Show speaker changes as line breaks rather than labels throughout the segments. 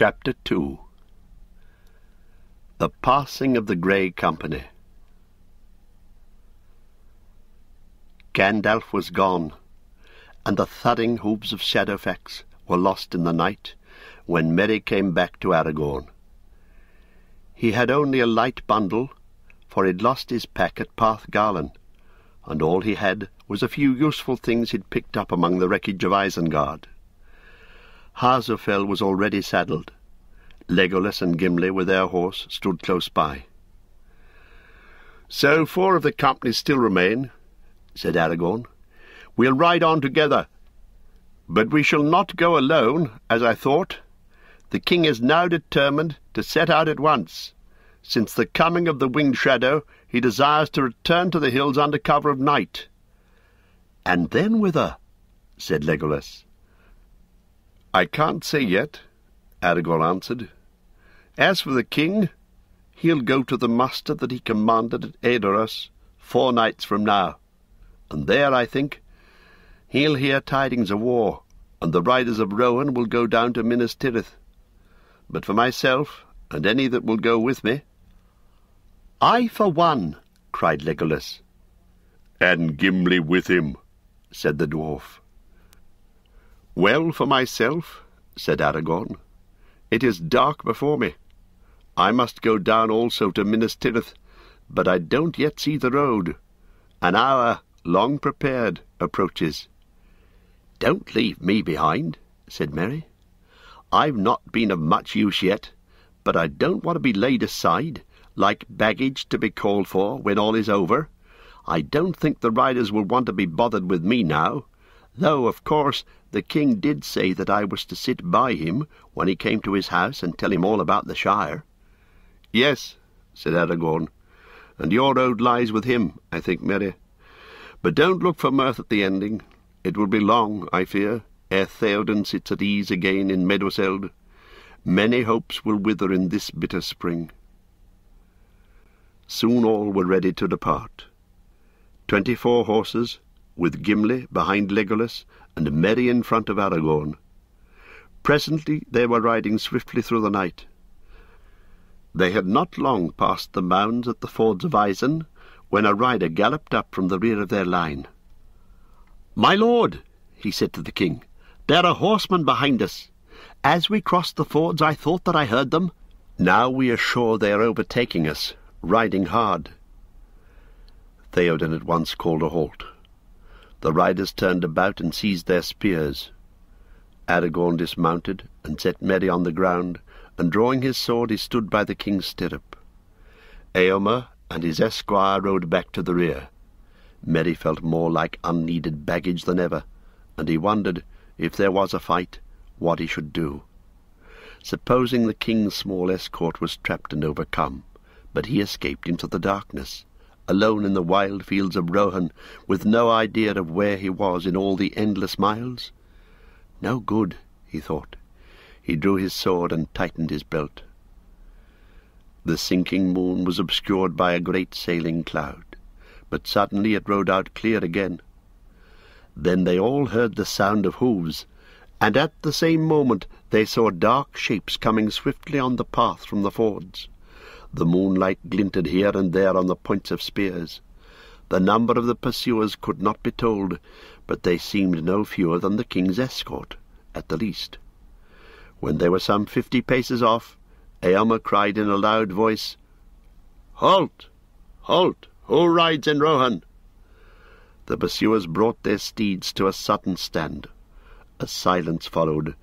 Chapter 2 The Passing of the Grey Company Gandalf was gone, and the thudding hoofs of Shadowfax were lost in the night when Merry came back to Aragorn. He had only a light bundle, for he'd lost his pack at Parth Galen, and all he had was a few useful things he'd picked up among the wreckage of Isengard. Hasufel was already saddled. Legolas and Gimli, with their horse, stood close by. "So four of the company still remain," said Aragorn. "We'll ride on together. But we shall not go alone, as I thought. The king is now determined to set out at once. Since the coming of the winged shadow, he desires to return to the hills under cover of night." "And then whither?" said Legolas. "I can't say yet," Aragorn answered. "As for the king, he'll go to the muster that he commanded at Edoras four nights from now, and there, I think, he'll hear tidings of war, and the riders of Rohan will go down to Minas Tirith. But for myself, and any that will go with me—" "I for one," cried Legolas.
"And Gimli with him," said the dwarf.
"Well, for myself," said Aragorn, "it is dark before me. I must go down also to Minas Tirith, but I don't yet see the road. An hour, long prepared, approaches."
"Don't leave me behind," said Merry.
"I've not been of much use yet, but I don't want to be laid aside, like baggage to be called for when all is over. I don't think the riders will want to be bothered with me now, though, of course, the king did say that I was to sit by him when he came to his house and tell him all about the Shire.
Yes, said Aragorn, and your road lies with him, I think, Merry. But don't look for mirth at the ending. It will be long, I fear, ere Theoden sits at ease again in Meduseld. Many hopes will wither in this bitter spring. Soon all were ready to depart. Twenty-four horses, with Gimli behind Legolas, and Merry in front of Aragorn. Presently they were riding swiftly through the night. They had not long passed the mounds at the fords of Isen when a rider galloped up from the rear of their line.
"My lord," he said to the king, "there are horsemen behind us. As we crossed the fords I thought that I heard them.
Now we are sure they are overtaking us, riding hard." Theoden at once called a halt. The riders turned about and seized their spears. Aragorn dismounted and set Merry on the ground, and drawing his sword he stood by the king's stirrup. Eomer and his esquire rode back to the rear. Merry felt more like unneeded baggage than ever, and he wondered, if there was a fight, what he should do. Supposing the king's small escort was trapped and overcome, but he escaped into the darkness, alone in the wild fields of Rohan, with no idea of where he was in all the endless miles? No good, he thought. He drew his sword and tightened his belt. The sinking moon was obscured by a great sailing cloud, but suddenly it rode out clear again. Then they all heard the sound of hoofs, and at the same moment they saw dark shapes coming swiftly on the path from the fords. The moonlight glinted here and there on the points of spears. The number of the pursuers could not be told, but they seemed no fewer than the king's escort, at the least. When they were some fifty paces off, Eomer cried in a loud voice, "Halt! Halt! Who rides in Rohan?" The pursuers brought their steeds to a sudden stand. A silence followed,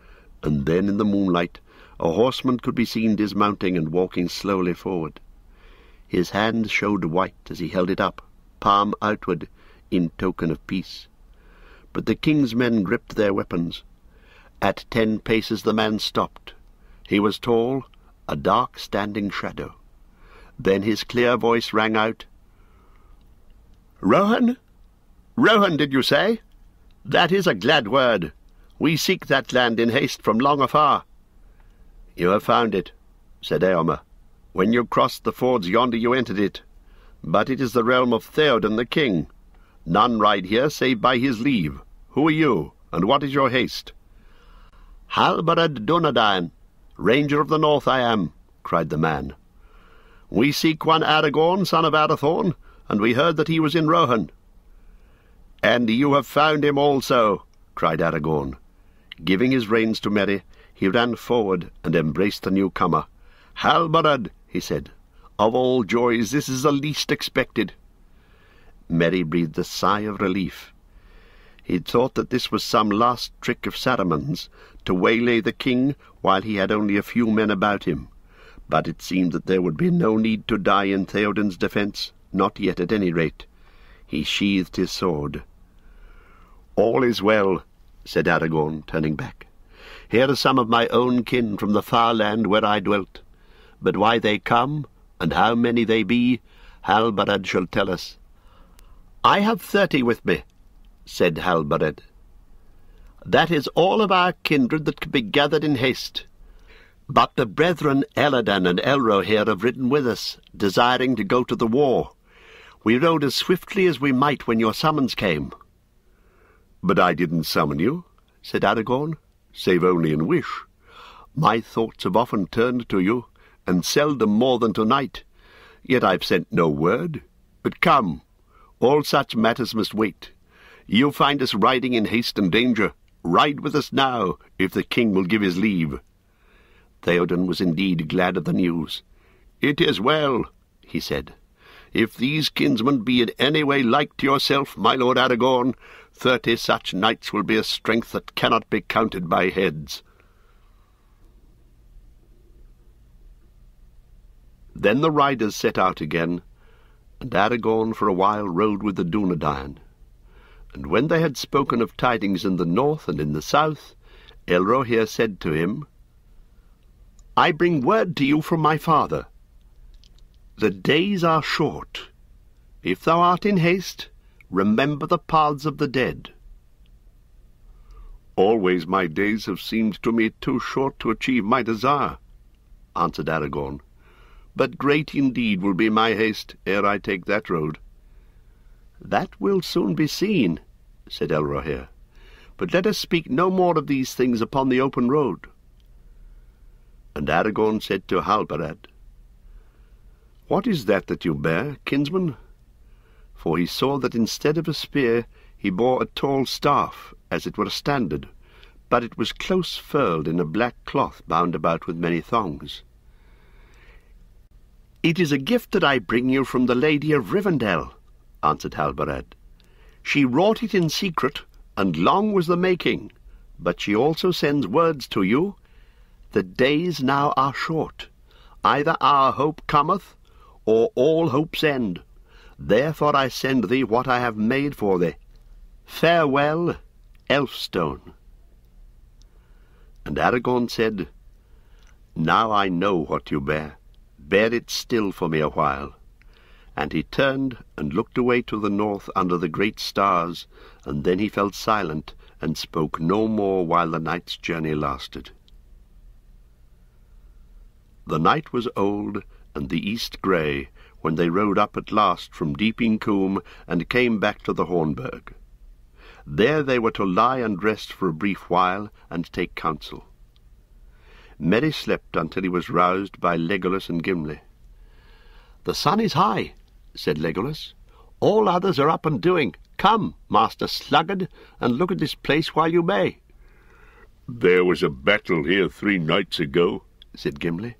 and then in the moonlight a horseman could be seen dismounting and walking slowly forward. His hand showed white as he held it up, palm outward, in token of peace. But the king's men gripped their weapons. At ten paces the man stopped. He was tall, a dark standing shadow. Then his clear voice rang out, "Rohan? Rohan, did you say? That is a glad word. We seek that land in haste from long afar. You have found it, said Eomer. When you crossed the fords yonder you entered it. But it is the realm of Theoden the king. None ride here save by his leave. Who are you, and what is your haste?
Halbarad Dunedain,
Ranger of the North I am, cried the man. We seek one Aragorn, son of Arathorn, and we heard that he was in Rohan. And you have found him also, cried Aragorn. Giving his reins to Merry, he ran forward and embraced the newcomer. Halbarad, he said, of all joys this is the least expected. Merry breathed a sigh of relief. He'd thought that this was some last trick of Saruman's, to waylay the king while he had only a few men about him. But it seemed that there would be no need to die in Theoden's defence, not yet at any rate. He sheathed his sword. All is well, said Aragorn, turning back. Here are some of my own kin from the far land where I dwelt. But why they come, and how many they be, Halbarad shall tell us. I have thirty with me, said Halbarad. That is all of our kindred that can be gathered in haste. But the brethren Elladan and Elrohir have ridden with us, desiring to go to the war. We rode as swiftly as we might when your summons came.
But I didn't summon you, said Aragorn, save only in wish. My thoughts have often turned to you, and seldom more than tonight. Yet I've sent no word. But come, all such matters must wait. You find us riding in haste and danger. Ride with us now, if the king will give his leave. Theoden was indeed glad of the news. It is well, he said. If these kinsmen be in any way like to yourself, my lord Aragorn, thirty such knights will be a strength that cannot be counted by heads. Then the riders set out again, and Aragorn for a while rode with the Dunedain. And when they had spoken of tidings in the north and in the south, Elrohir said to him, I bring word to you from my father. The days are short. If thou art in haste, remember the paths of the dead.
Always my days have seemed to me too short to achieve my desire, answered Aragorn. But great indeed will be my haste ere I take that road. That will soon be seen, said Elrohir. But let us speak no more of these things upon the open road. And Aragorn said to Halbarad, What is that that you bear, kinsman? For he saw that instead of a spear he bore a tall staff, as it were a standard, but it was close furled in a black cloth bound about with many thongs. It is a gift that I bring you from the Lady of Rivendell, answered Halbarad. She wrought it in secret, and long was the making, but she also sends words to you. The days now are short. Either our hope cometh, or all hopes end. Therefore I send thee what I have made for thee. Farewell, Elfstone. And Aragorn said, Now I know what you bear. Bear it still for me a while. And he turned and looked away to the north under the great stars, and then he fell silent and spoke no more while the night's journey lasted. The night was old and the east grey when they rode up at last from Deeping Combe and came back to the Hornburg. There they were to lie and rest for a brief while and take counsel. Merry slept until he was roused by Legolas and Gimli. The sun is high, said Legolas. All others are up and doing. Come, Master Sluggard, and look at this place while you may.
There was a battle here three nights ago, said Gimli,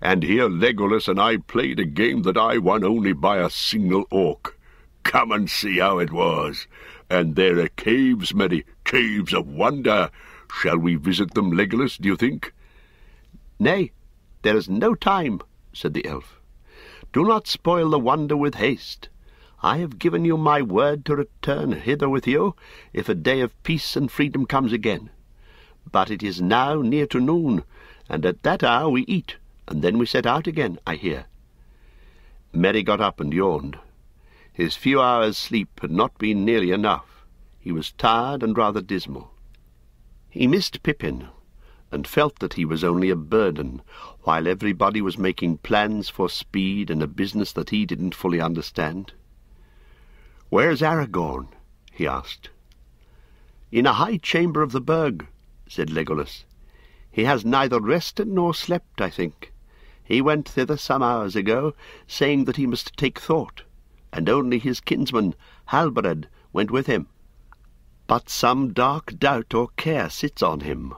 and here Legolas and I played a game that I won only by a single orc. Come and see how it was. And there are caves, Merry, caves of wonder. Shall we visit them, Legolas, do you think?
Nay, there is no time, said the elf. Do not spoil the wonder with haste. I have given you my word to return hither with you, if a day of peace and freedom comes again. But it is now near to noon, and at that hour we eat, and then we set out again, I hear. Merry got up and yawned. His few hours' sleep had not been nearly enough. He was tired and rather dismal. He missed Pippin, and felt that he was only a burden, while everybody was making plans for speed and a business that he didn't fully understand. "'Where's Aragorn?' he asked. "'In a high chamber of the Burg,' said Legolas. He has neither rested nor slept, I think. He went thither some hours ago, saying that he must take thought, and only his kinsman, Halbarad, went with him. But some dark doubt or care sits on him.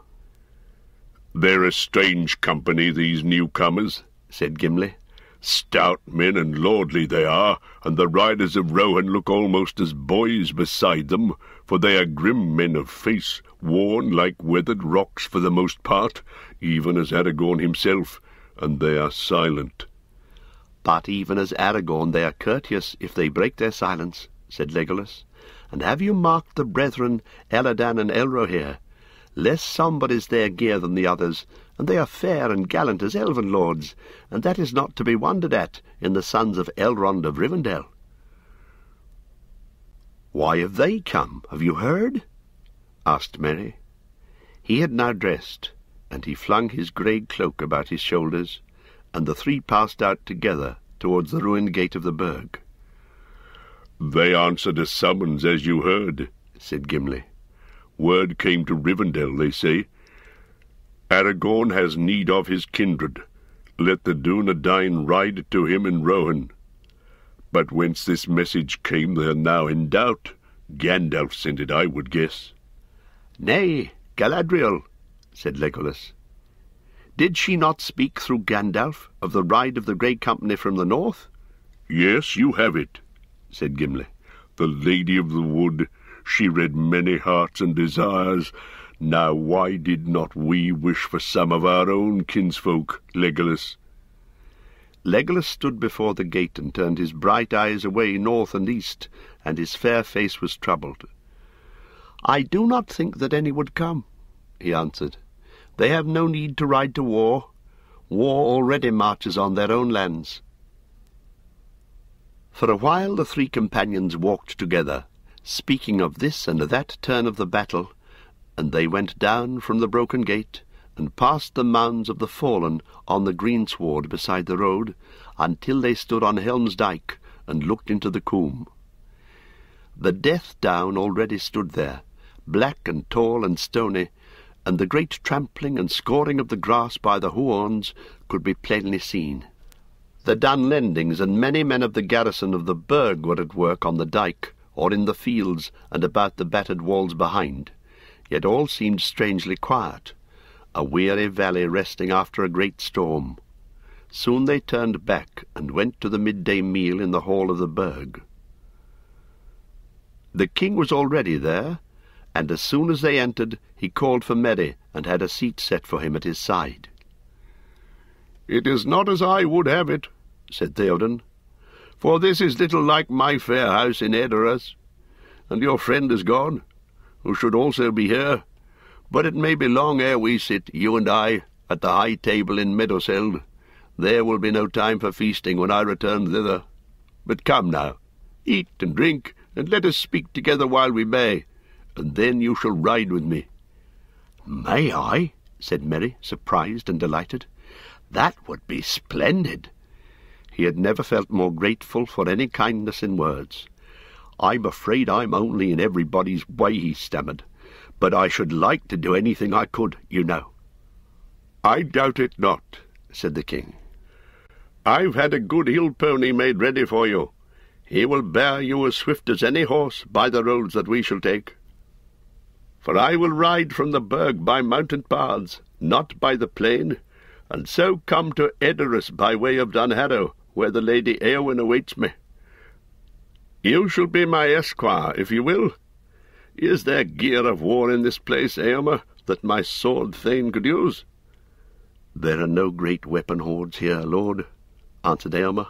They're a strange company, these newcomers, said Gimli. Stout men and lordly they are, and the riders of Rohan look almost as boys beside them, for they are grim men of face, worn like weathered rocks for the most part, even as Aragorn himself, and they are silent.
But even as Aragorn they are courteous if they break their silence, said Legolas. And have you marked the brethren Elladan and Elrohir? Less sombre is their gear than the others, and they are fair and gallant as elven lords, and that is not to be wondered at in the sons of Elrond of Rivendell. Why have they come? Have you heard? asked Merry. He had now dressed, and he flung his grey cloak about his shoulders, and the three passed out together towards the ruined gate of the burg.
They answered a summons, as you heard, said Gimli. Word came to Rivendell, they say. Aragorn has need of his kindred. Let the Dunedain ride to him in Rohan. But whence this message came they are now in doubt. Gandalf sent it, I would guess.
Nay, Galadriel, said Legolas. Did she not speak through Gandalf of the ride of the Grey Company from the north?
Yes, you have it, said Gimli. The Lady of the Wood, she read many hearts and desires. Now why did not we wish for some of our own kinsfolk, Legolas?
Legolas stood before the gate and turned his bright eyes away north and east, and his fair face was troubled. I do not think that any would come, he answered. They have no need to ride to war. War already marches on their own lands. For a while the three companions walked together, speaking of this and that turn of the battle, and they went down from the broken gate, and past the mounds of the fallen on the greensward beside the road, until they stood on Helm's Dyke and looked into the coombe. The Death Down already stood there, black and tall and stony, and the great trampling and scoring of the grass by the Huorns could be plainly seen. The Dunlendings and many men of the garrison of the burg were at work on the dyke, or in the fields and about the battered walls behind, yet all seemed strangely quiet, a weary valley resting after a great storm. Soon they turned back and went to the midday meal in the hall of the burg. The king was already there, and as soon as they entered he called for Merry and had a seat set for him at his side.
"'It is not as I would have it,' said Theoden, "'for this is little like my fair house in Edoras, and your friend is gone, who should also be here. But it may be long ere we sit, you and I, at the high table in Meduseld. There will be no time for feasting when I return thither. But come now, eat and drink, and let us speak together while we may, and then you shall ride with me.
May I? said Merry, surprised and delighted. That would be splendid. He had never felt more grateful for any kindness in words. I'm afraid I'm only in everybody's way, he stammered, but I should like to do anything I could, you know.
I doubt it not, said the king. I've had a good hill pony made ready for you. He will bear you as swift as any horse by the roads that we shall take. For I will ride from the burg by mountain paths, not by the plain, and so come to Edoras by way of Dunharrow, where the Lady Eowyn awaits me. You shall be my esquire, if you will. Is there gear of war in this place, Eomer, that my sword thain could use?
There are no great weapon hoards here, lord, answered Eomer.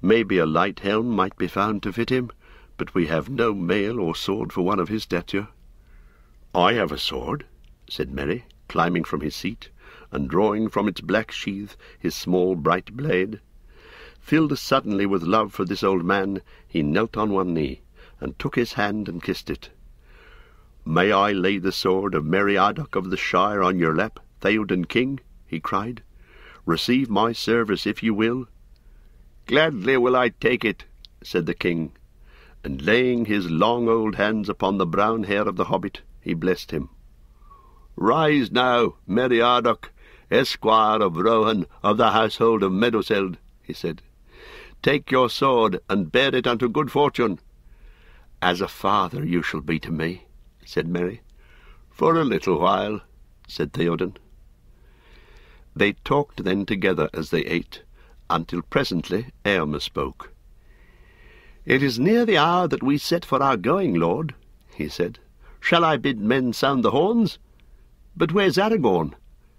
Maybe a light helm might be found to fit him, but we have no mail or sword for one of his stature.
I have a sword, said Merry, climbing from his seat, and drawing from its black sheath his small bright blade.
Filled suddenly with love for this old man, he knelt on one knee, and took his hand and kissed it. "May I lay the sword of Meriadoc of the Shire on your lap, Theoden King?" he cried. "Receive my service if you will."
"Gladly will I take it," said the king,
and laying his long old hands upon the brown hair of the hobbit, he blessed him.
Rise now, Meriadoc, esquire of Rohan of the household of Meduseld, he said. Take your sword and bear it unto good fortune. As a father you shall be to me, said Merry. For a little while, said Theoden. They talked then together as they ate, until presently Eomer spoke. It is near the hour that we set for our going, lord, he said. Shall I bid men sound the horns? But where's Aragorn?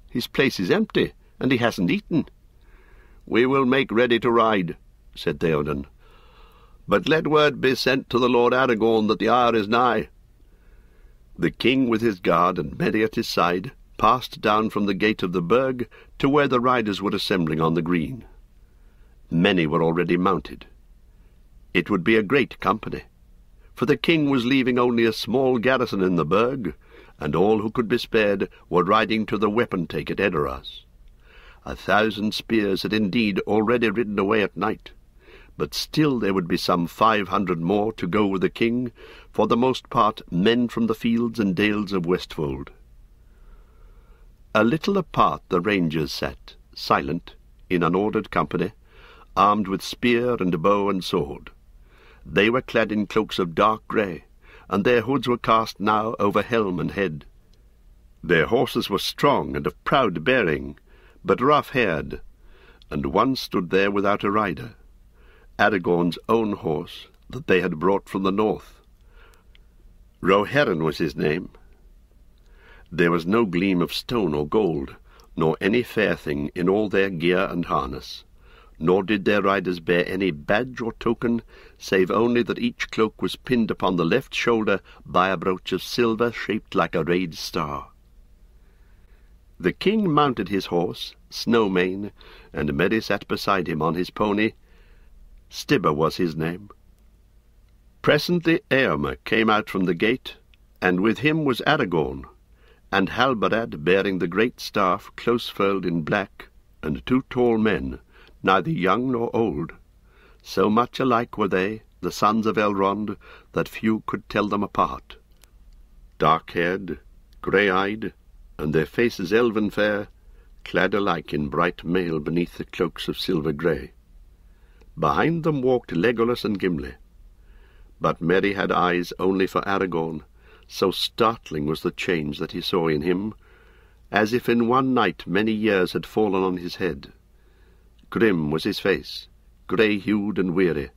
His place is empty, and he hasn't eaten. We will make ready to ride, said Theoden. But let word be sent to the Lord Aragorn that the hour is nigh. The king with his guard and many at his side passed down from the gate of the burg to where the riders were assembling on the green. Many were already mounted. It would be a great company, for the king was leaving only a small garrison in the burg, and all who could be spared were riding to the wapentake at Edoras. A thousand spears had indeed already ridden away at night, but still there would be some five hundred more to go with the king, for the most part men from the fields and dales of Westfold. A little apart the rangers sat, silent, in unordered company, armed with spear and bow and sword. They were clad in cloaks of dark grey, and their hoods were cast now over helm and head. Their horses were strong and of proud bearing, but rough-haired, and one stood there without a rider, Aragorn's own horse that they had brought from the north. Roheryn was his name, there was no gleam of stone or gold, nor any fair thing in all their gear and harness, nor did their riders bear any badge or token, save only that each cloak was pinned upon the left shoulder by a brooch of silver shaped like a rayed star. The king mounted his horse, Snowmane, and Merry sat beside him on his pony. Stybba was his name. Presently Eomer came out from the gate, and with him was Aragorn, and Halbarad bearing the great staff close furled in black, and two tall men, neither young nor old. So much alike were they, the sons of Elrond, that few could tell them apart. Dark-haired, grey-eyed, and their faces elven fair, clad alike in bright mail beneath the cloaks of silver grey. Behind them walked Legolas and Gimli. But Merry had eyes only for Aragorn, so startling was the change that he saw in him, as if in one night many years had fallen on his head. Grim was his face, grey-hued and weary.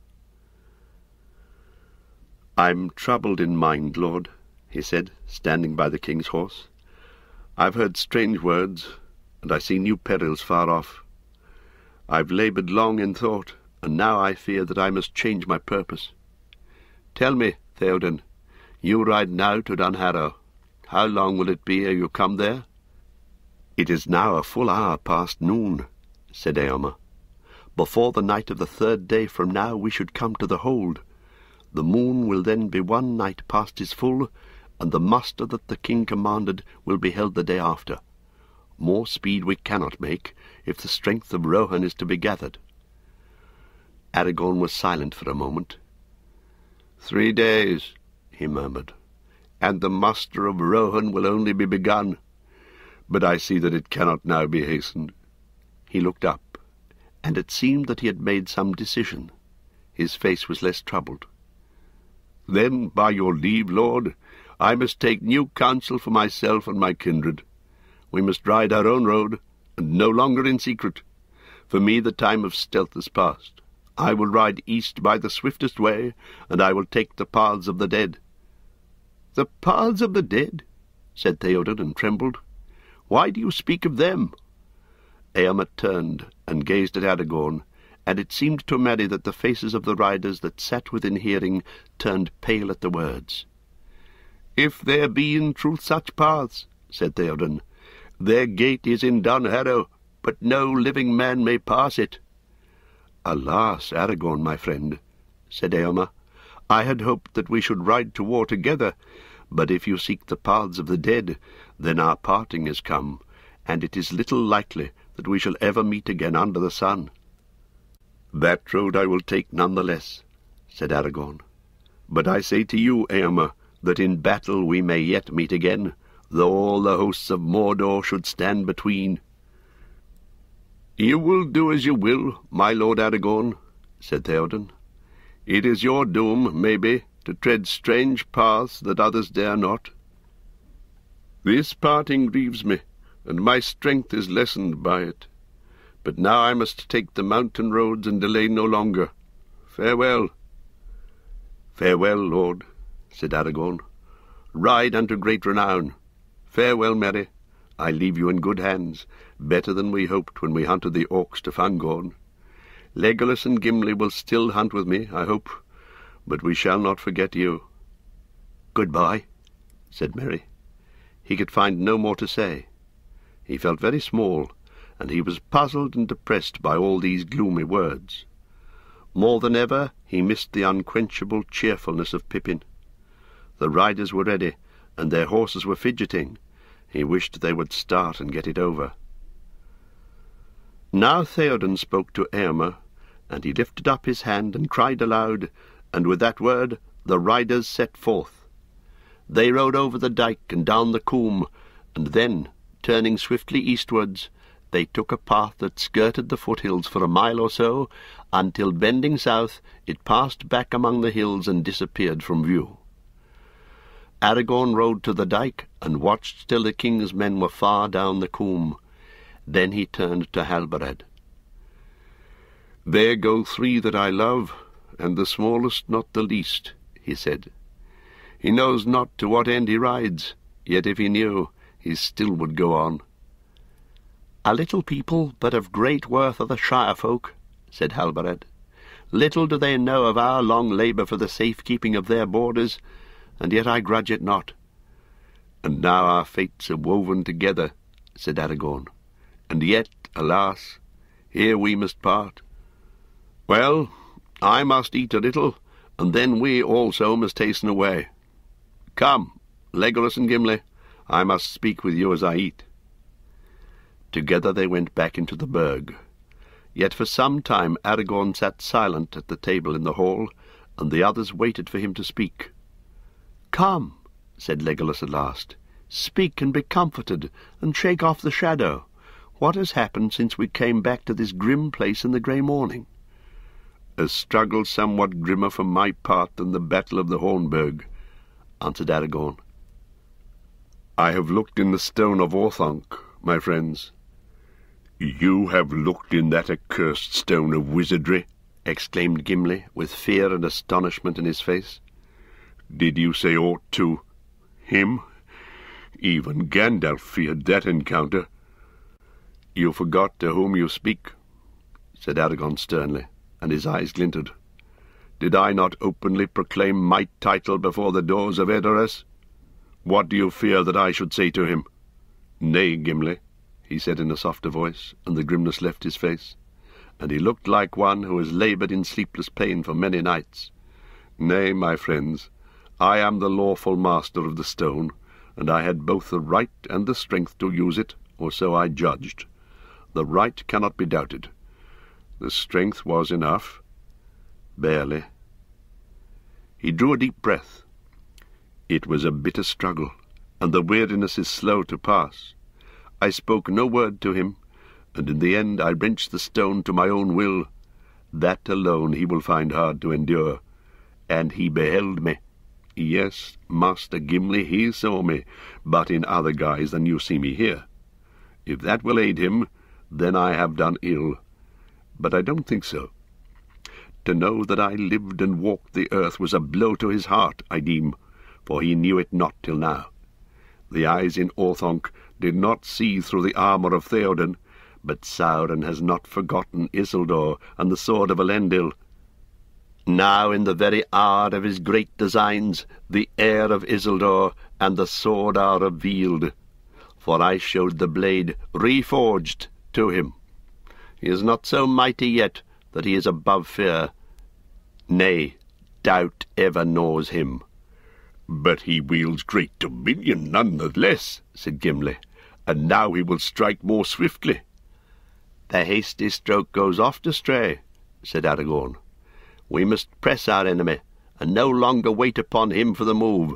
"'I'm troubled in mind, lord,' he said, standing by the king's horse. "'I've heard strange words, and I see new perils far off. I've laboured long in thought, and now I fear that I must change my purpose. Tell me, Theoden, you ride now to Dunharrow. How long will it be ere you come there? It is now a full hour past noon, said Eomer. Before the night of the third day from now we should come to the hold. The moon will then be one night past his full, and the muster that the king commanded will be held the day after. More speed we cannot make, if the strength of Rohan is to be gathered. Aragorn was silent for a moment. Three days, he murmured, and the muster of Rohan will only be begun. But I see that it cannot now be hastened. He looked up, and it seemed that he had made some decision. His face was less troubled. Then, by your leave, lord, I must take new counsel for myself and my kindred. We must ride our own road, and no longer in secret. For me the time of stealth is past. I will ride east by the swiftest way, and I will take the paths of the dead. The paths of the dead, said Theoden, and trembled. Why do you speak of them? Eomer turned and gazed at Aragorn, and it seemed to Merry that the faces of the riders that sat within hearing turned pale at the words. If there be in truth such paths, said Theoden, their gate is in Dunharrow, but no living man may pass it. Alas, Aragorn, my friend, said Eomer, I had hoped that we should ride to war together, but if you seek the paths of the dead, then our parting is come, and it is little likely that we shall ever meet again under the sun. That road I will take none the less, said Aragorn. But I say to you, Eomer, that in battle we may yet meet again,
though all the hosts of Mordor should stand between. You will do as you will, my lord Aragorn, said Theoden. It is your doom, maybe, to tread strange paths that others dare not. This parting grieves me, and my strength is lessened by it. But now I must take the mountain roads and delay no longer. Farewell. Farewell, lord, said Aragorn. Ride unto great renown. Farewell, Merry. I leave you in good hands, better than we hoped when we hunted the orcs to Fangorn. Legolas and Gimli will still hunt with me, I hope, but we shall not forget you. Goodbye, said Merry. He could find no more to say. He felt very small, and he was puzzled and depressed by all these gloomy words. More than ever he missed the unquenchable cheerfulness of Pippin. The riders were ready, and their horses were fidgeting. He wished they would start and get it over. Now Theoden spoke to Eomer, and he lifted up his hand and cried aloud, and with that word the riders set forth. They rode over the dyke and down the coombe, and then, turning swiftly eastwards, they took a path that skirted the foothills for a mile or so, until bending south it passed back among the hills and disappeared from view. Aragorn rode to the dike and watched till the king's men were far down the coombe. Then he turned to Halbarad. There go three that I love, and the smallest not the least, he said. He knows not to what end he rides, yet if he knew, he still would go on. A little people, but of great worth are the shire folk, said Halbarad. Little do they know of our long labour for the safe-keeping of their borders, and yet I grudge it not. And now our fates are woven together, said Aragorn, and yet, alas, here we must part. Well, I must eat a little, and then we also must hasten away. Come, Legolas and Gimli, I must speak with you as I eat. Together they went back into the burg. Yet for some time Aragorn sat silent at the table in the hall, and the others waited for him to speak. Come, said Legolas at last, speak and be comforted, and shake off the shadow. What has happened since we came back to this grim place in the grey morning? A struggle somewhat grimmer for my part than the battle of the Hornburg, answered Aragorn. I have looked in the stone of Orthanc, my friends. You have looked in that accursed stone of wizardry, exclaimed Gimli, with fear and astonishment in his face. Did you say aught to him? Even Gandalf feared that encounter. You forgot to whom you speak, said Aragorn sternly and his eyes glinted. Did I not openly proclaim my title before the doors of Edoras? What do you fear that I should say to him? Nay, Gimli, he said in a softer voice, and the grimness left his face, and he looked like one who has laboured in sleepless pain for many nights. Nay, my friends, I am the lawful master of the stone, and I had both the right and the strength to use it, or so I judged. The right cannot be doubted. The strength was enough. Barely. He drew a deep breath. It was a bitter struggle, and the weariness is slow to pass. I spoke no word to him, and in the end I wrenched the stone to my own will. That alone he will find hard to endure. And he beheld me. Yes, Master Gimli, he saw me, but in other guise than you see me here. If that will aid him, then I have done ill but I don't think so. To know that I lived and walked the earth was a blow to his heart, I deem, for he knew it not till now. The eyes in Orthanc did not see through the armour of Theoden, but Sauron has not forgotten Isildur and the sword of Elendil. Now, in the very hour of his great designs, the heir of Isildur and the sword are revealed, for I showed the blade reforged to him. He is not so mighty yet that he is above fear. Nay, doubt ever gnaws him. But he wields great dominion none the less, said Gimli, and now he will strike more swiftly. The hasty stroke goes oft astray, said Aragorn. We must press our enemy, and no longer wait upon him for the move.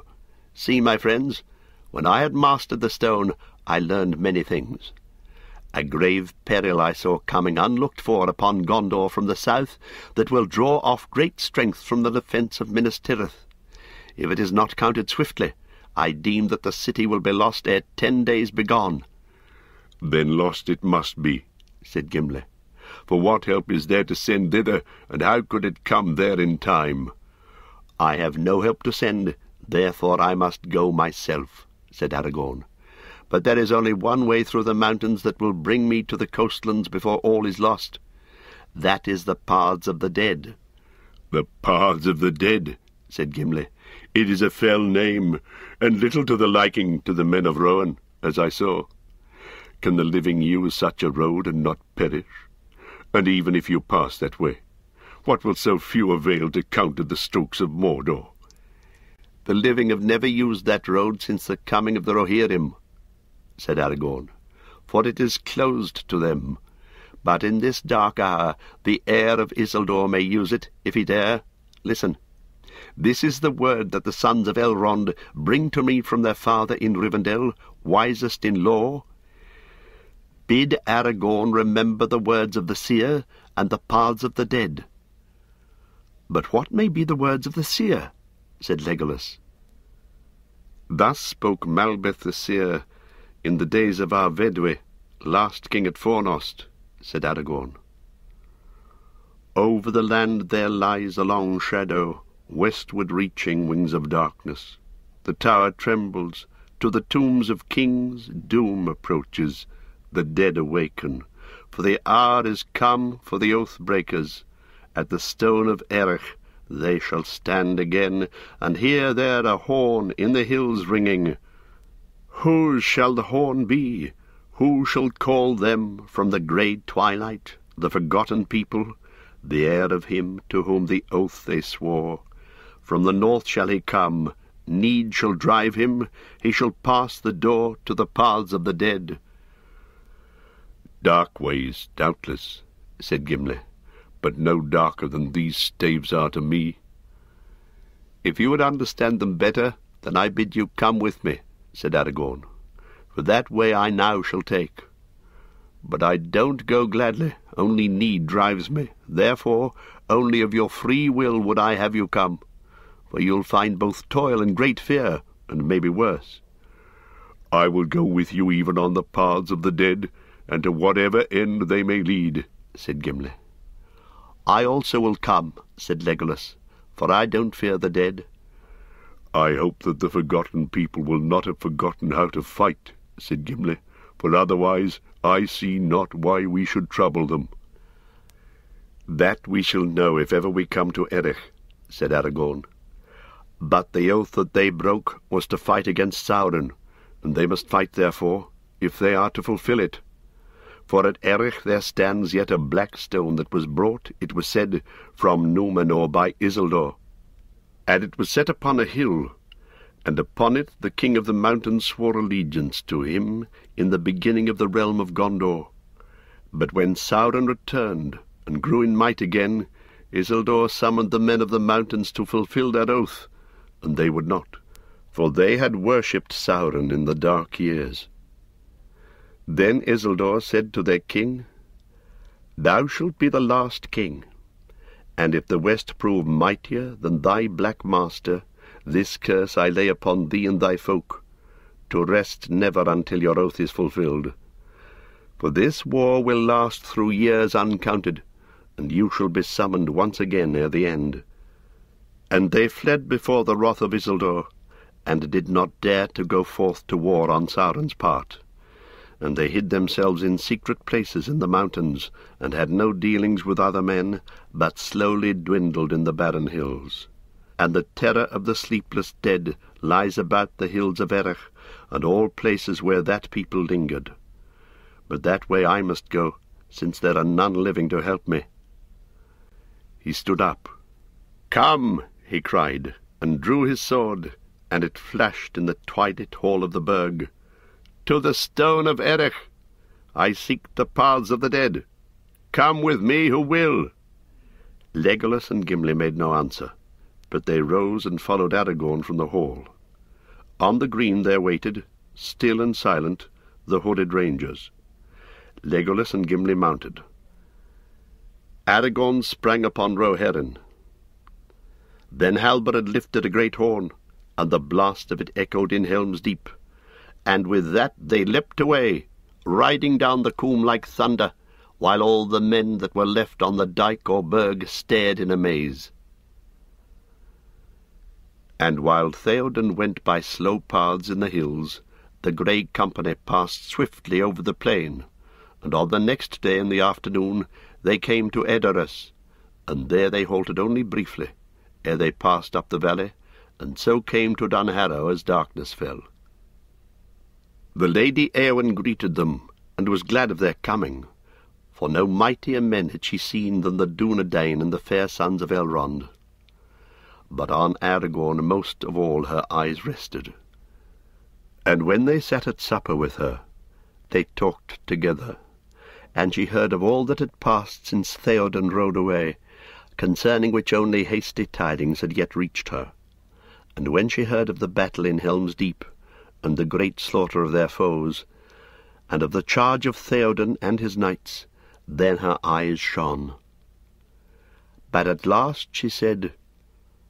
See, my friends, When I had mastered the stone, I learned many things. A grave peril I saw coming unlooked for upon Gondor from the south, that will draw off great strength from the defence of Minas Tirith. If it is not counted swiftly, I deem that the city will be lost ere ten days be gone.
Then lost it must be, said Gimli. For what help is there to send thither, and how could it come there in time?
I have no help to send, therefore I must go myself, said Aragorn. But there is only one way through the mountains that will bring me to the coastlands before all is lost. That is the paths of the dead.
The paths of the dead, said Gimli. It is a fell name, and little to the liking to the men of Rohan, as I saw. Can the living use such a road and not perish? And even if you pass that way, what will so few avail to counter the strokes of Mordor?
The living have never used that road since the coming of the Rohirrim, said Aragorn, for it is closed to them. But in this dark hour the heir of Isildur may use it, if he dare. Listen. This is the word that the sons of Elrond bring to me from their father in Rivendell, wisest in law. Bid Aragorn remember the words of the seer and the paths of the dead. But what may be the words of the seer? said Legolas.
Thus spoke Malbeth the seer in the days of Arvedui, last king at Fornost, said Aragorn. Over the land there lies a long shadow, westward reaching wings of darkness. The tower trembles, to the tombs of kings doom approaches, the dead awaken, for the hour is come for the oath breakers. At the stone of Erech they shall stand again, and hear there a horn in the hills ringing. Whose shall the horn be? Who shall call them from the grey twilight, the forgotten people, the heir of him to whom the oath they swore? From the north shall he come, need shall drive him, he shall pass the door to the paths of the dead. Dark ways, doubtless, said Gimli, but no darker than these staves are to me. If you would understand them better, then I bid you come with me, said Aragorn, for that way I now shall take. But I don't go gladly, only need drives me. Therefore, only of your free will would I have you come for you'll find both toil and great fear, and maybe worse. I will go with you even on the paths of the dead, and to whatever end they may lead, said Gimli.
I also will come, said Legolas, for I don't fear the dead.
I hope that the forgotten people will not have forgotten how to fight, said Gimli, for otherwise I see not why we should trouble them.
That we shall know if ever we come to Erech, said Aragorn. But the oath that they broke was to fight against Sauron, and they must fight therefore, if they are to fulfil it. For at Erech there stands yet a black stone that was brought, it was said, from Numenor by Isildur. And it was set upon a hill, and upon it the king of the mountains swore allegiance to him in the beginning of the realm of Gondor. But when Sauron returned, and grew in might again, Isildur summoned the men of the mountains to fulfil that oath, and they would not, for they had worshipped Sauron in the dark years. Then Isildur said to their king, Thou shalt be the last king, and if the west prove mightier than thy black master, this curse I lay upon thee and thy folk, to rest never until your oath is fulfilled. For this war will last through years uncounted, and you shall be summoned once again ere the end. And they fled before the wrath of Isildur, and did not dare to go forth to war on Sauron's part. And they hid themselves in secret places in the mountains, and had no dealings with other men, but slowly dwindled in the barren hills. And the terror of the sleepless dead lies about the hills of Erech, and all places where that people lingered. But that way I must go, since there are none living to help me. He stood up. Come, he cried, and drew his sword, and it flashed in the twilight hall of the burg. To the stone of Erech! I seek the paths of the dead. Come with me who will. Legolas and Gimli made no answer, but they rose and followed Aragorn from the hall.
On the green there waited, still and silent, the hooded rangers. Legolas and Gimli mounted. Aragorn sprang upon Roheryn. Then Halbarad lifted a great horn, and the blast of it echoed in Helm's Deep. And with that they leapt away, riding down the coombe like thunder, while all the men that were left on the dyke or burg stared in amaze. And while Theoden went by slow paths in the hills, the grey company passed swiftly over the plain, and on the next day in the afternoon they came to Edoras, and there they halted only briefly, ere they passed up the valley, and so came to Dunharrow as darkness fell. The Lady Eowyn greeted them, and was glad of their coming, for no mightier men had she seen than the Dunedain and the fair sons of Elrond. But on Aragorn most of all her eyes rested. And when they sat at supper with her, they talked together, and she heard of all that had passed since Theoden rode away, concerning which only hasty tidings had yet reached her. And when she heard of the battle in Helm's Deep, and the great slaughter of their foes, and of the charge of Theoden and his knights, then her eyes shone. But at last she said,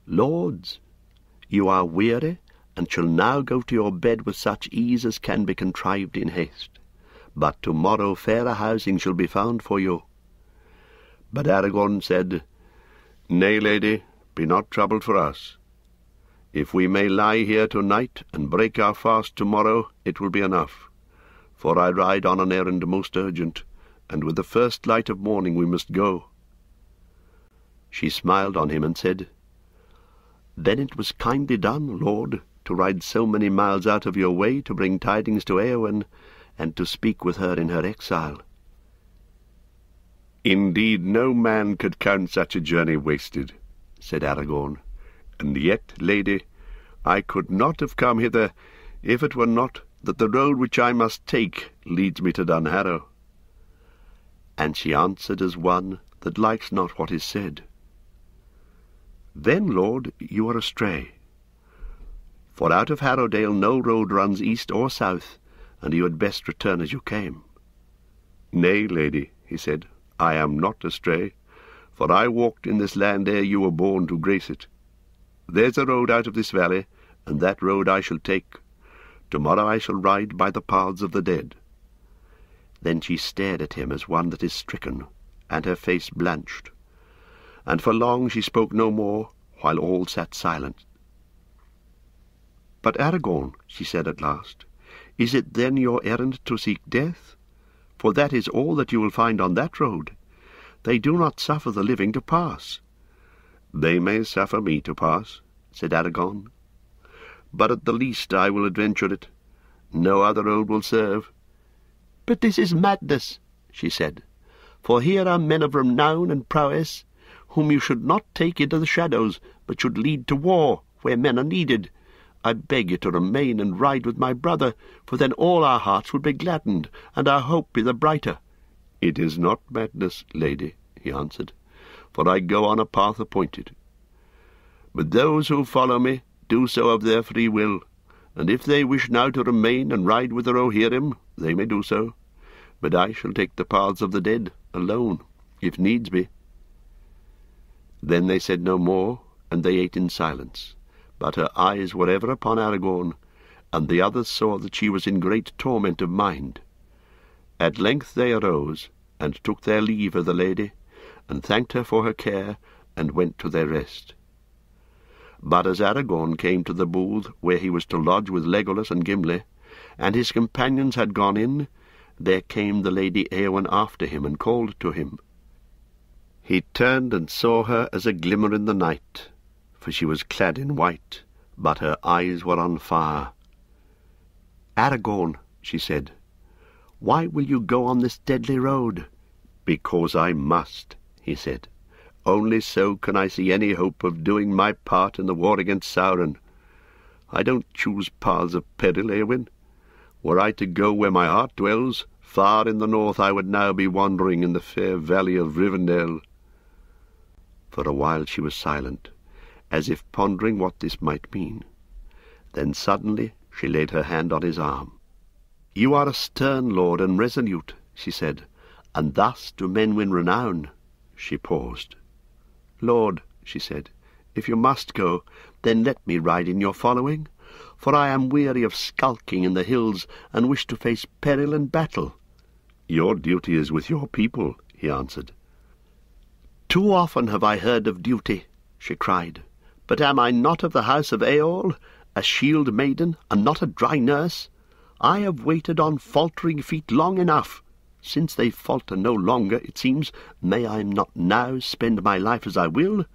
Lords, you are weary, and shall now go to your bed with such ease as can be contrived in haste. But tomorrow fairer housing shall be found for you. But Aragorn said, Nay, lady, be not troubled for us. If we may lie here tonight and break our fast tomorrow, it will be enough. For I ride on an errand most urgent, and with the first light of morning we must go. She smiled on him and said, Then it was kindly done, Lord, to ride so many miles out of your way to bring tidings to Eowyn, and to speak with her in her exile. Indeed, no man could count such a journey wasted, said Aragorn. And yet, lady, I could not have come hither if it were not that the road which I must take leads me to Dunharrow and she answered as one that likes not what is said. Then, Lord, you are astray. For out of Harrowdale no road runs east or south, and you had best return as you came. Nay, lady, he said, I am not astray, for I walked in this land ere you were born to grace it. There's a road out of this valley, and that road I shall take. Tomorrow I shall ride by the paths of the dead. Then she stared at him as one that is stricken, and her face blanched. And for long she spoke no more, while all sat silent. But Aragorn, she said at last, is it then your errand to seek death? For that is all that you will find on that road. They do not suffer the living to pass. They may suffer me to pass, said Aragorn. But at the least I will adventure it. No other road will serve.
But this is madness, she said, for here are men of renown and prowess, whom you should not take into the shadows, but should lead to war, where men are needed. I beg you to remain and ride with my brother, for then all our hearts will be gladdened, and our hope be the brighter.
It is not madness, lady, he answered, for I go on a path appointed. But those who follow me do so of their free will, and if they wish now to remain and ride with the Rohirrim, they may do so, but I shall take the paths of the dead alone, if needs be. Then they said no more, and they ate in silence, but her eyes were ever upon Aragorn, and the others saw that she was in great torment of mind. At length they arose, and took their leave of the lady, and thanked her for her care, and went to their rest. But as Aragorn came to the booth where he was to lodge with Legolas and Gimli, and his companions had gone in, there came the Lady Eowyn after him and called to him. He turned and saw her as a glimmer in the night, for she was clad in white, but her eyes were on fire. Aragorn, she said, why will you go on this deadly road? Because I must, he said. Only so can I see any hope of doing my part in the war against Sauron. I don't choose paths of peril, Eowyn. Were I to go where my heart dwells, far in the north I would now be wandering in the fair valley of Rivendell. For a while she was silent, as if pondering what this might mean. Then suddenly, She laid her hand on his arm. You are a stern lord and resolute, she said, and thus do men win renown. She paused. Lord, she said, if you must go, then let me ride in your following, for I am weary of skulking in the hills and wish to face peril and battle. Your duty is with your people, he answered. Too often have I heard of duty, she cried, but am I not of the house of Eorl, a shield maiden, and not a dry nurse? I have waited on faltering feet long enough. Since they falter no longer, it seems, may I not now spend my life as I will?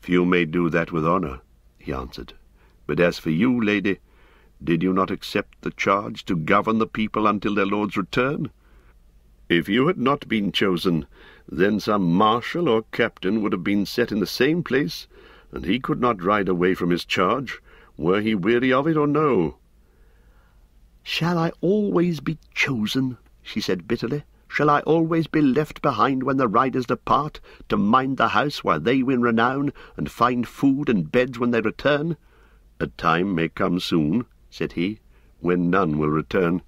Few may do that with honour, he answered. But as for you, lady, did you not accept the charge to govern the people until their lord's return? If you had not been chosen, then some marshal or captain would have been set in the same place, and he could not ride away from his charge, were he weary of it or no. Shall I always be chosen? she said bitterly. Shall I always be left behind when the riders depart, to mind the house while they win renown, and find food and beds when they return? A time may come soon, said he, when none will return.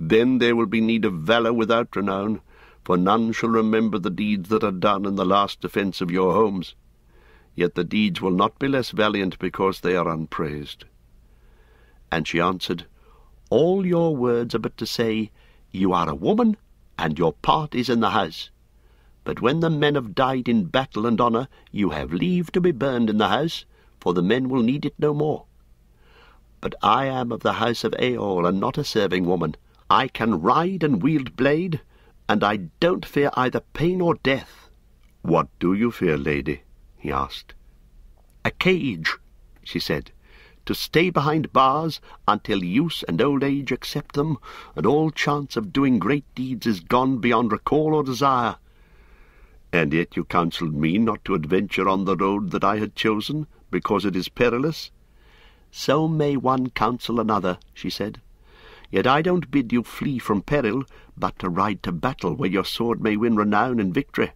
Then there will be need of valour without renown, for none shall remember the deeds that are done in the last defence of your homes. Yet the deeds will not be less valiant because they are unpraised. And she answered, All your words are but to say, You are a woman, and your part is in the house. But when the men have died in battle and honour, you have leave to be burned in the house, for the men will need it no more. But I am of the house of Eorl, and not a serving woman. I can ride and wield blade, and I don't fear either pain or death. What do you fear, lady? He asked. A cage, she said, to stay behind bars until use and old age accept them, and all chance of doing great deeds is gone beyond recall or desire. And yet you counselled me not to adventure on the road that I had chosen, because it is perilous. So may one counsel another, she said. Yet I don't bid you flee from peril, but to ride to battle where your sword may win renown and victory.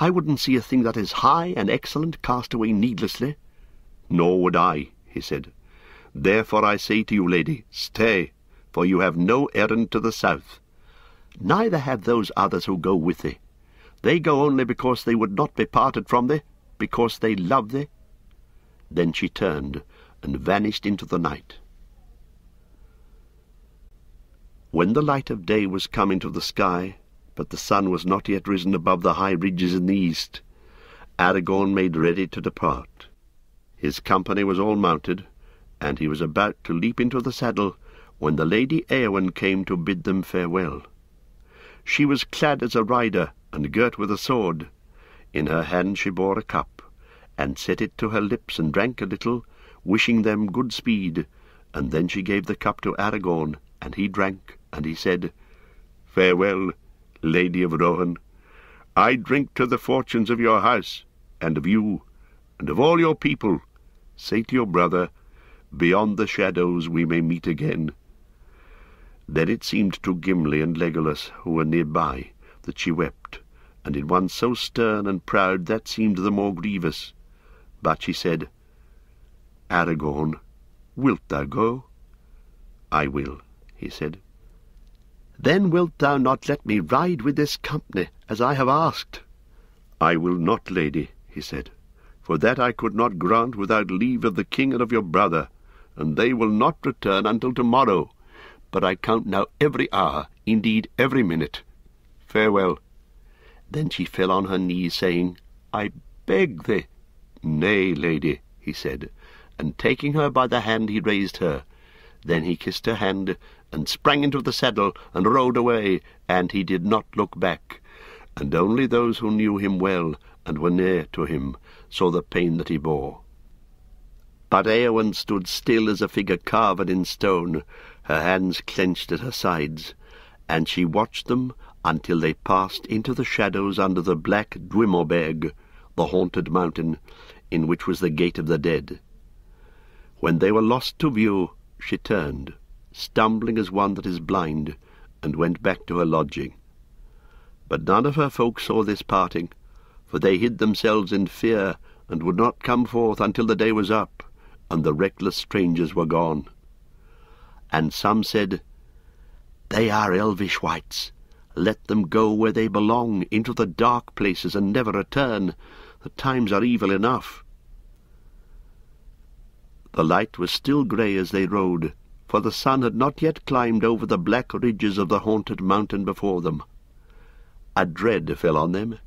I wouldn't see a thing that is high and excellent cast away needlessly. Nor would I, he said. Therefore I say to you, lady, stay, for you have no errand to the south. Neither have those others who go with thee. They go only because they would not be parted from thee, because they love thee. Then she turned and vanished into the night. When the light of day was come into the sky, but the sun was not yet risen above the high ridges in the east. Aragorn made ready to depart. His company was all mounted, and he was about to leap into the saddle when the Lady Eowyn came to bid them farewell. She was clad as a rider, and girt with a sword. In her hand she bore a cup, and set it to her lips and drank a little, wishing them good speed, and then she gave the cup to Aragorn, and he drank, and he said, Farewell, Lady of Rohan, I drink to the fortunes of your house, and of you, and of all your people. Say to your brother, Beyond the shadows we may meet again. Then it seemed to Gimli and Legolas, who were near by, that she wept, and in one so stern and proud that seemed the more grievous. But she said, Aragorn, wilt thou go? I will, he said. Then wilt thou not let me ride with this company, as I have asked? I will not, lady, he said, for that I could not grant without leave of the king and of your brother, and they will not return until tomorrow. But I count now every hour, indeed every minute. Farewell. Then she fell on her knees, saying, I beg thee. Nay, lady, he said, and taking her by the hand he raised her. Then he kissed her hand, and sprang into the saddle and rode away, and he did not look back. And only those who knew him well and were near to him saw the pain that he bore. But Eowyn stood still as a figure carved in stone, her hands clenched at her sides, and she watched them until they passed into the shadows under the black Dwimorberg, the haunted mountain, in which was the gate of the dead. When they were lost to view, she turned, stumbling as one that is blind, and went back to her lodging. But none of her folk saw this parting, for they hid themselves in fear, and would not come forth until the day was up,
and the reckless strangers were gone. And some said, They are elvish wights. Let them go where they belong, into the dark places, and never return. The times are evil enough. The light was still grey as they rode, for the sun had not yet climbed over the black ridges of the haunted mountain before them. A dread fell on them,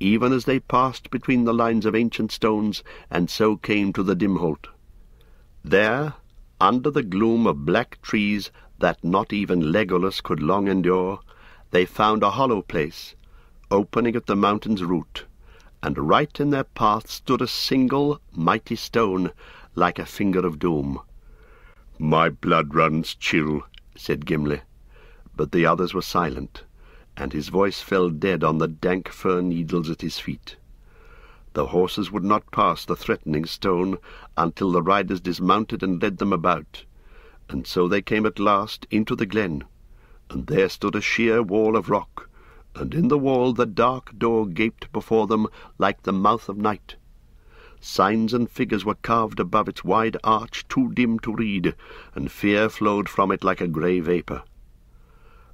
even as they passed between the lines of ancient stones, and so came to the Dimholt. There, under the gloom of black trees that not even Legolas could long endure, they found a hollow place, opening at the mountain's root, and right in their path stood a single mighty stone, like a finger of doom.
My blood runs chill, said Gimli, but the others were silent, and his voice fell dead on the dank fir needles at his feet. The horses would not pass the threatening stone until the riders dismounted and led them about, and so they came at last into the glen, and there stood a sheer wall of rock, and in the wall the dark door gaped before them like the mouth of night. Signs and figures were carved above its wide arch, too dim to read, and fear flowed from it like a grey vapour.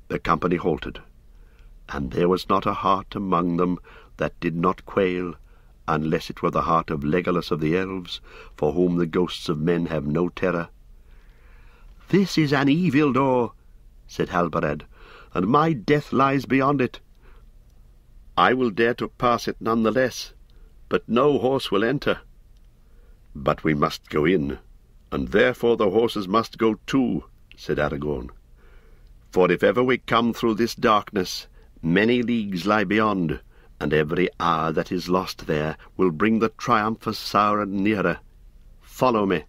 The company halted, and there was not a heart among them that did not quail, unless it were the heart of Legolas of the elves, for whom the ghosts of men have no terror.
This is an evil door, said Halbarad, and my death lies beyond it. I will dare to pass it none the less, but no horse will enter.
But we must go in, and therefore the horses must go too, said Aragorn.
For if ever we come through this darkness, many leagues lie beyond, and every hour that is lost there will bring the triumph of Sauron nearer. Follow me.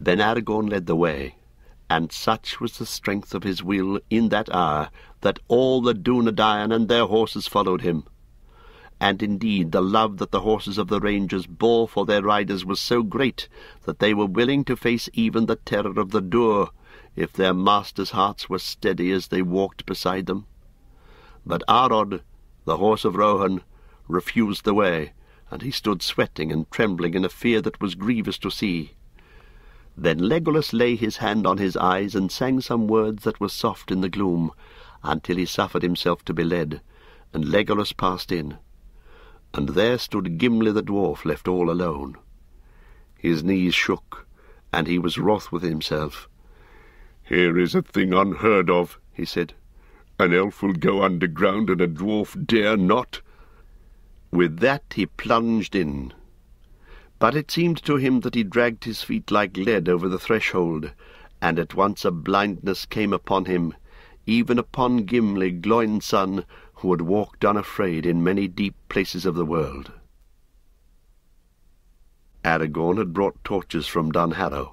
Then Aragorn led the way, and such was the strength of his will in that hour that all the Dunedain and their horses followed him and indeed the love that the horses of the rangers bore for their riders was so great that they were willing to face even the terror of the Door if their masters' hearts were steady as they walked beside them. But Arod, the horse of Rohan, refused the way, and he stood sweating and trembling in a fear that was grievous to see. Then Legolas lay his hand on his eyes and sang some words that were soft in the gloom, until he suffered himself to be led, and Legolas passed in and there stood Gimli the dwarf left all alone. His knees shook, and he was wroth with himself.
Here is a thing unheard of, he said. An elf will go underground, and a dwarf dare not.
With that he plunged in. But it seemed to him that he dragged his feet like lead over the threshold, and at once a blindness came upon him, even upon Gimli, Gloin's son, who had walked unafraid in many deep places of the world. Aragorn had brought torches from Dunharrow,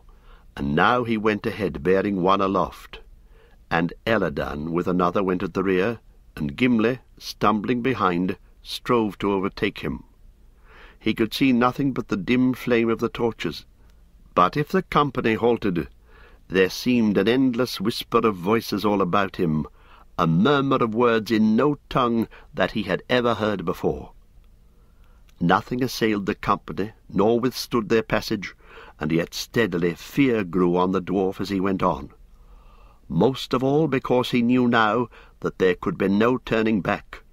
and now he went ahead bearing one aloft, and Elladan with another went at the rear, and Gimli, stumbling behind, strove to overtake him. He could see nothing but the dim flame of the torches, but if the company halted, there seemed an endless whisper of voices all about him, a murmur of words in no tongue that he had ever heard before. Nothing assailed the company, nor withstood their passage, and yet steadily fear grew on the dwarf as he went on. Most of all because he knew now that there could be no turning back.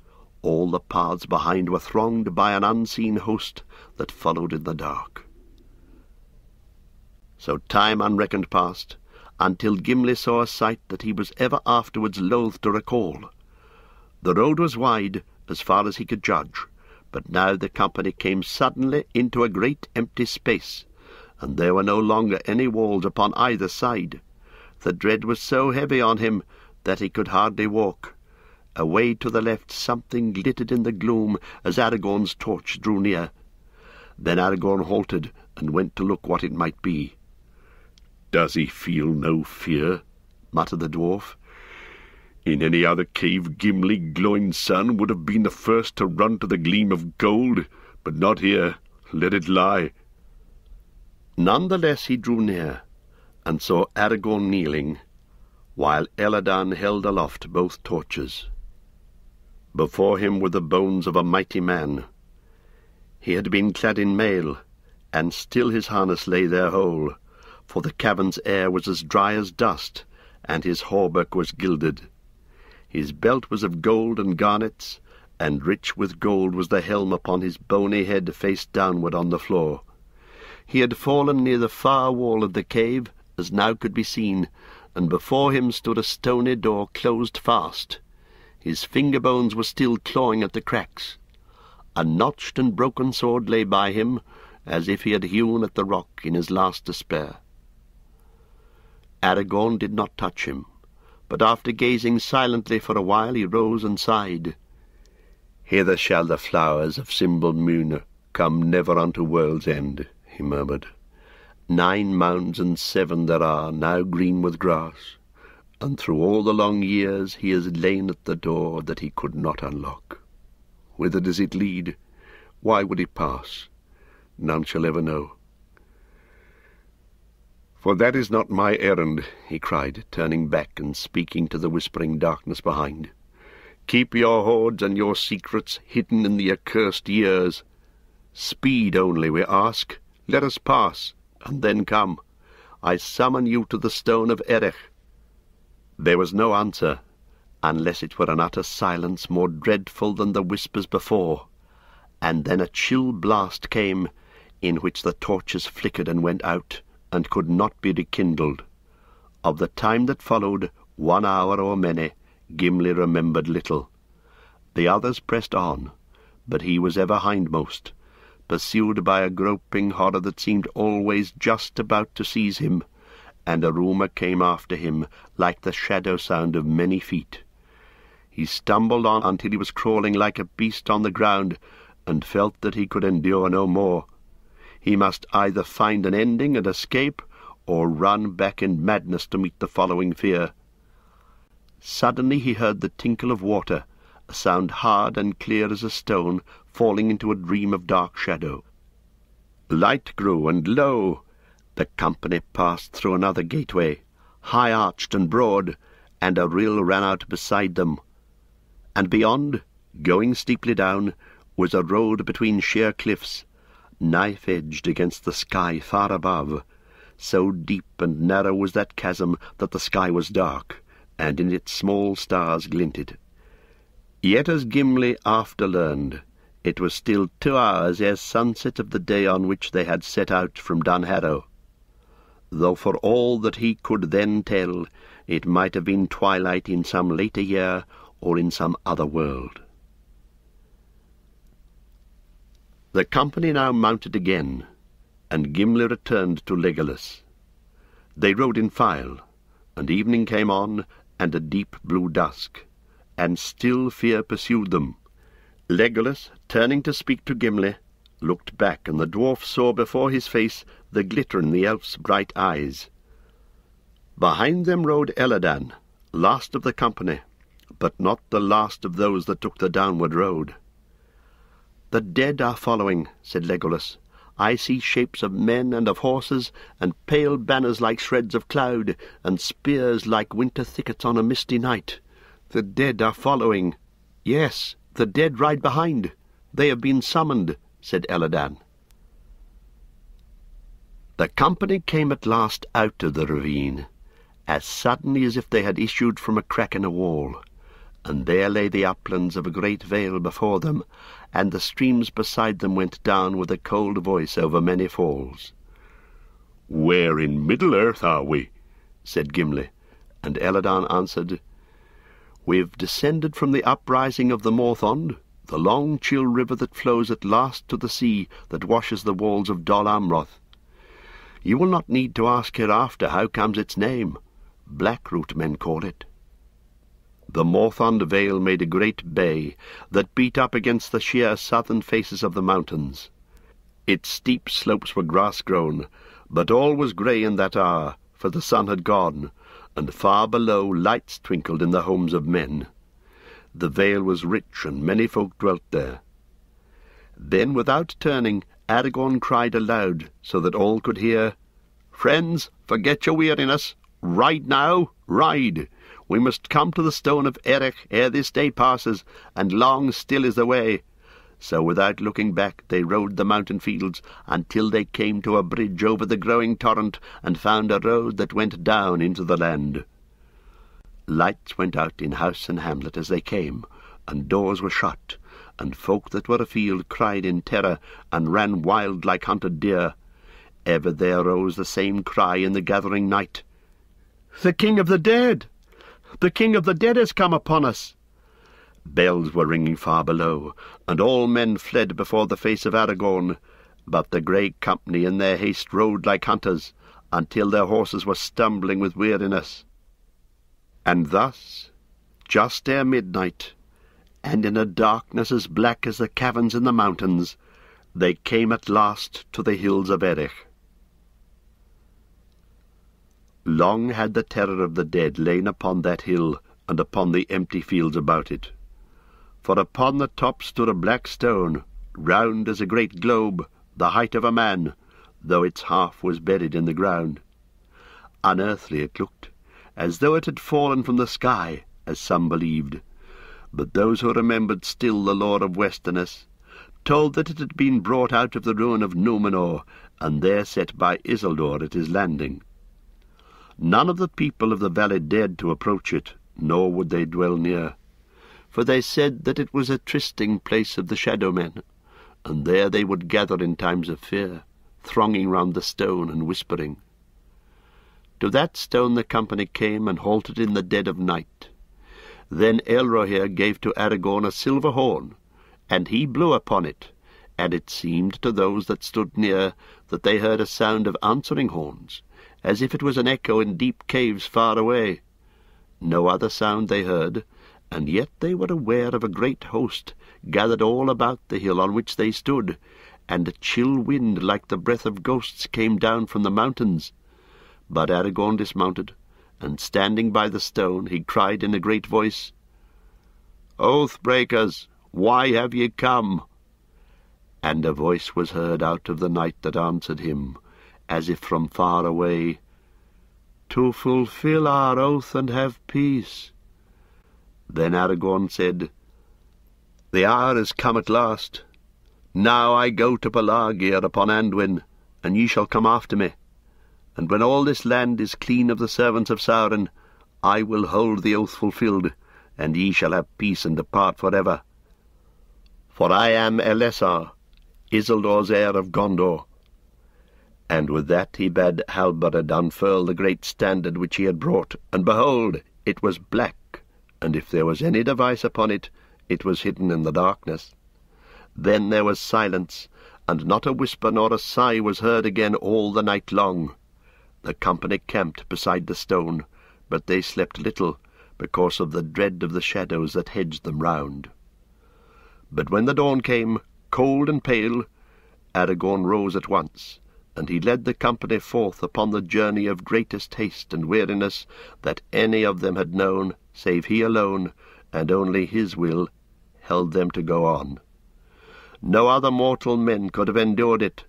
All the paths behind were thronged by an unseen host that followed in the dark. So time unreckoned passed, until Gimli saw a sight that he was ever afterwards loath to recall. The road was wide, as far as he could judge, but now the company came suddenly into a great empty space, and there were no longer any walls upon either side. The dread was so heavy on him that he could hardly walk. Away to the left something glittered in the gloom as Aragorn's torch drew near. Then Aragorn halted and went to look what it might be.
Does he feel no fear? muttered the dwarf. In any other cave Gimli, Gloin's son, would have been the first to run to the gleam of gold, but not here. Let it lie.
None the less he drew near, and saw Aragorn kneeling, while Elladan held aloft both torches. Before him were the bones of a mighty man. He had been clad in mail, and still his harness lay there whole, for the cavern's air was as dry as dust, and his hauberk was gilded. His belt was of gold and garnets, and rich with gold was the helm upon his bony head face downward on the floor. He had fallen near the far wall of the cave, as now could be seen, and before him stood a stony door closed fast. His finger bones were still clawing at the cracks. A notched and broken sword lay by him, as if he had hewn at the rock in his last despair. Aragorn did not touch him, but after gazing silently for a while he rose and sighed. Hither shall the flowers of Simbelmyne come never unto world's end, he murmured. Nine mounds and seven there are, now green with grass, and through all the long years he has lain at the door that he could not unlock. Whither does it lead? Why would it pass? None shall ever know. For that is not my errand, he cried, turning back and speaking to the whispering darkness behind. Keep your hoards and your secrets hidden in the accursed years. Speed only, we ask. Let us pass, and then come. I summon you to the stone of Erech. There was no answer, unless it were an utter silence more dreadful than the whispers before. And then a chill blast came, in which the torches flickered and went out, and could not be rekindled. Of the time that followed, one hour or many, Gimli remembered little. The others pressed on, but he was ever hindmost, pursued by a groping horror that seemed always just about to seize him, and a rumour came after him like the shadow sound of many feet. He stumbled on until he was crawling like a beast on the ground, and felt that he could endure no more. He must either find an ending and escape, or run back in madness to meet the following fear. Suddenly he heard the tinkle of water, a sound hard and clear as a stone, falling into a dream of dark shadow. Light grew, and lo! the company passed through another gateway, high-arched and broad, and a rill ran out beside them. And beyond, going steeply down, was a road between sheer cliffs, knife-edged against the sky far above. So deep and narrow was that chasm that the sky was dark, and in it small stars glinted. Yet as Gimli after learned, it was still two hours ere sunset of the day on which they had set out from Dunharrow, though for all that he could then tell, it might have been twilight in some later year or in some other world. The company now mounted again, and Gimli returned to Legolas. They rode in file, and evening came on, and a deep blue dusk, and still fear pursued them. Legolas, turning to speak to Gimli, looked back, and the dwarf saw before his face the glitter in the elf's bright eyes. Behind them rode Elladan, last of the company, but not the last of those that took the downward road. The dead are following, said Legolas. I see shapes of men and of horses, and pale banners like shreds of cloud, and spears like winter thickets on a misty night. The dead are following. Yes, the dead ride behind. They have been summoned, said Elladan. The company came at last out of the ravine, as suddenly as if they had issued from a crack in a wall and there lay the uplands of a great vale before them, and the streams beside them went down with a cold voice over many falls.
Where in Middle-earth are we? said Gimli,
and Elladan answered, We've descended from the uprising of the Morthond, the long chill river that flows at last to the sea that washes the walls of Dol Amroth. You will not need to ask hereafter how comes its name. Blackroot men call it. The Morthond Vale made a great bay that beat up against the sheer southern faces of the mountains. Its steep slopes were grass-grown, but all was grey in that hour, for the sun had gone, and far below lights twinkled in the homes of men. The vale was rich, and many folk dwelt there. Then, without turning, Aragorn cried aloud, so that all could hear, Friends, forget your weariness. Ride now, ride! We must come to the stone of Erech ere this day passes, and long still is the way. So without looking back they rode the mountain fields until they came to a bridge over the growing torrent and found a road that went down into the land. Lights went out in house and hamlet as they came, and doors were shut, and folk that were afield cried in terror and ran wild like hunted deer. Ever there rose the same cry in the gathering night. The King of the Dead! The King of the Dead has come upon us! Bells were ringing far below, and all men fled before the face of Aragorn. But the grey company in their haste rode like hunters, until their horses were stumbling with weariness. And thus, just ere midnight, and in a darkness as black as the caverns in the mountains, they came at last to the hills of Erech. Long had the terror of the dead lain upon that hill and upon the empty fields about it for upon the top stood a black stone, round as a great globe, the height of a man, though its half was buried in the ground. Unearthly it looked, as though it had fallen from the sky, as some believed. But those who remembered still the lore of Westernesse told that it had been brought out of the ruin of Numenor, and there set by Isildur at his landing. None of the people of the valley dared to approach it, nor would they dwell near for they said that it was a trysting place of the shadow men, and there they would gather in times of fear, thronging round the stone and whispering. To that stone the company came and halted in the dead of night. Then Elrohir gave to Aragorn a silver horn, and he blew upon it, and it seemed to those that stood near that they heard a sound of answering horns, as if it was an echo in deep caves far away. No other sound they heard, and yet they were aware of a great host gathered all about the hill on which they stood, and a chill wind like the breath of ghosts came down from the mountains. But Aragorn dismounted, and standing by the stone, he cried in a great voice, Oath breakers, why have ye come? And a voice was heard out of the night that answered him, as if from far away, To fulfill our oath and have peace. Then Aragorn said, The hour is come at last. Now I go to Pelargir upon Anduin, and ye shall come after me. And when all this land is clean of the servants of Sauron, I will hold the oath fulfilled, and ye shall have peace and depart for ever. For I am Elessar, Isildur's heir of Gondor. And with that he bade Halbarad unfurl the great standard which he had brought, and behold, it was black and if there was any device upon it, it was hidden in the darkness. Then there was silence, and not a whisper nor a sigh was heard again all the night long. The company camped beside the stone, but they slept little, because of the dread of the shadows that hedged them round. But when the dawn came, cold and pale, Aragorn rose at once, and he led the company forth upon the journey of greatest haste and weariness that any of them had known save he alone, and only his will, held them to go on. No other mortal men could have endured it,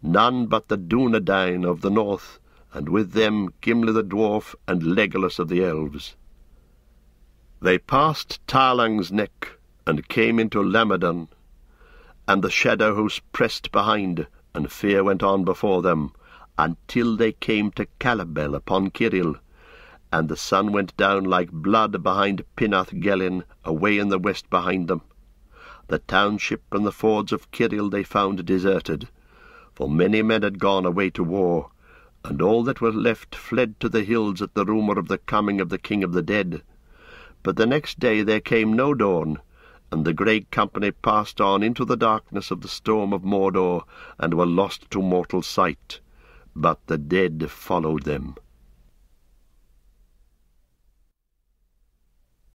none but the Dunedain of the north, and with them Gimli the dwarf and Legolas of the elves. They passed Tarlang's neck and came into Lamedon, and the shadow host pressed behind, and fear went on before them, until they came to Calembel upon Ciril, and the sun went down like blood behind Pinath Gelin, away in the west behind them. The township and the fords of Ciril they found deserted, for many men had gone away to war, and all that were left fled to the hills at the rumour of the coming of the King of the Dead. But the next day there came no dawn, and the grey company passed on into the darkness of the storm of Mordor, and were lost to mortal sight. But the dead followed them.